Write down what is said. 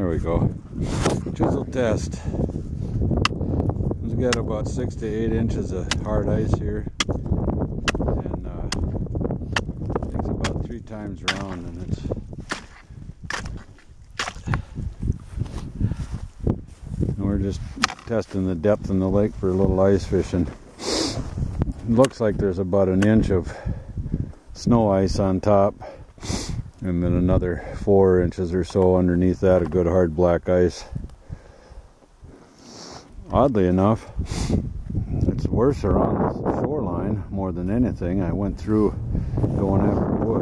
There we go. Chisel test. We've got about six to eight inches of hard ice here. And uh, it's about three times round and it's and we're just testing the depth in the lake for a little ice fishing. It looks like there's about an inch of snow ice on top and then another four inches or so underneath that a good hard black ice. Oddly enough, it's worse around the shoreline more than anything. I went through going after wood.